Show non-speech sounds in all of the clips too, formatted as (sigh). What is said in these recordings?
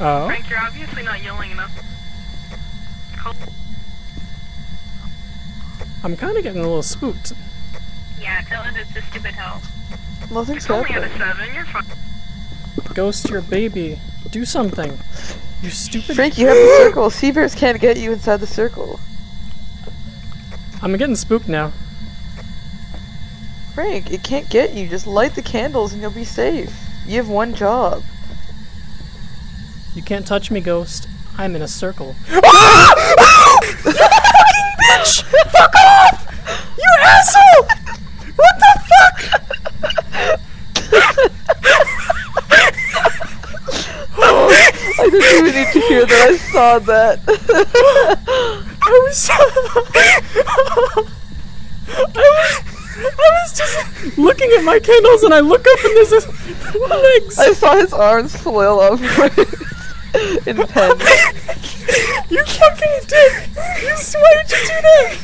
Oh. Frank, you're obviously not yelling enough. Call- I'm kind of getting a little spooked. Yeah, tell it it's a stupid hell. Nothing's It's only at a happening. seven, you're fine. Ghost your baby. Do something. You stupid. Frank, you have the circle. (gasps) Seabears can't get you inside the circle. I'm getting spooked now. Frank, it can't get you. Just light the candles and you'll be safe. You have one job. You can't touch me, ghost. I'm in a circle. you Fucking bitch! Fuck off! You asshole! What the fuck? (laughs) I didn't even need to hear that. I saw that. (laughs) I was. I was. I was just looking at my candles and I look up and there's this (laughs) legs. I saw his arms flail upwards (laughs) in pen. (laughs) You fucking dick! You, why did you do that?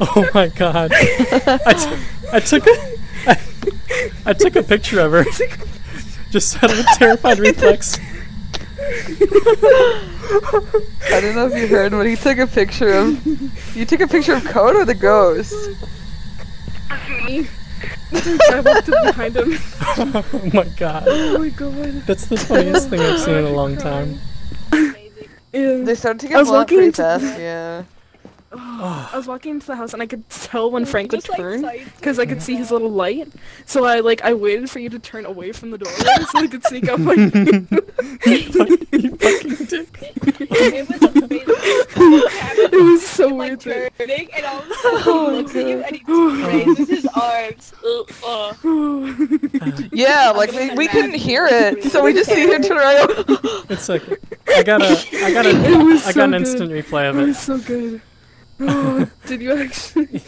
oh my god. I, t- I took a. I, I took a picture of her. Just out of a terrified reflex. I don't know if you heard, but he took a picture of. You took a picture of Code or the ghost? Me. I walked up behind him. (laughs) oh my god. Oh my god. That's the funniest thing I've seen in a long time. (laughs) Yeah. They started to get was blunt walking pretty into fast, yeah. (sighs) Ah. I was walking into the house and I could tell when Frank would Just, turn sights because I could see his little light. So I like I waited for you to turn away from the door (laughs) so I could sneak up on you. you fucking dick. It was it was so like weird. That- turning, and all of a sudden he looks at you and he raises his arms. Uh, uh. (laughs) Yeah, like we, we couldn't hear it, so we just see him turn around. It's like I got a I got (laughs) a It was I so got an good. instant replay of It it. was so good. Oh, did you (laughs) actually?